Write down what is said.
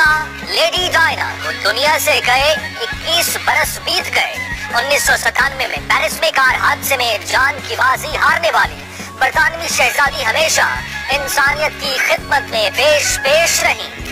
America lady Diana को दुनिया से गए 21 बरस बीत गए। उन्नीस सौ सतानवे में पेरिस में कार हादसे में जान की बाजी हारने वाली। बरतानवी शहजादी हमेशा इंसानियत की खिदमत में पेश पेश रही।